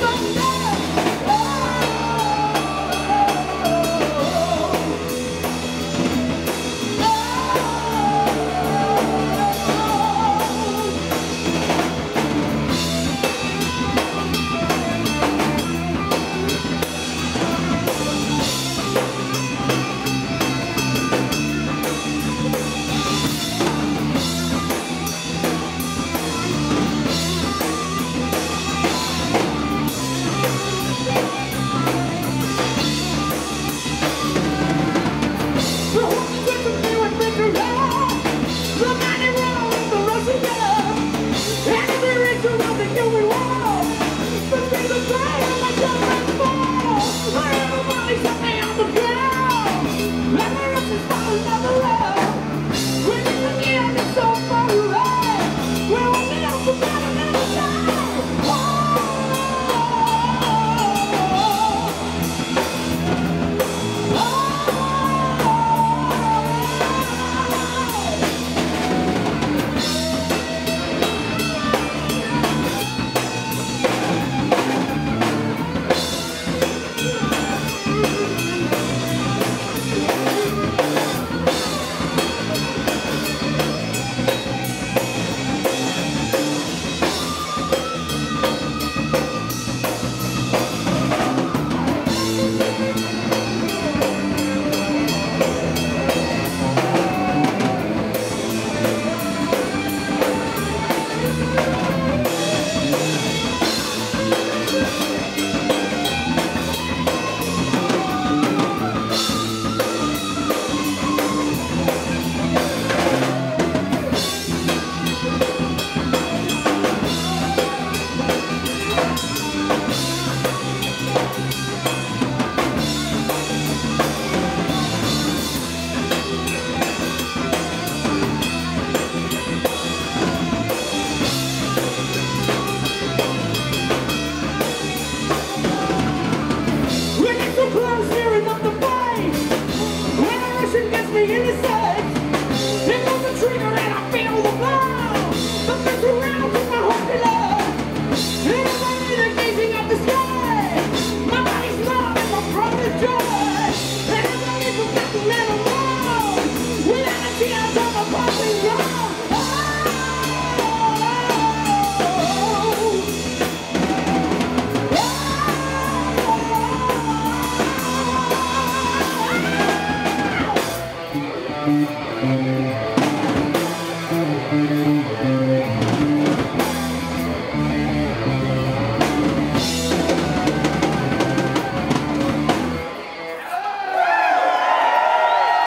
thunder Joy!